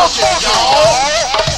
On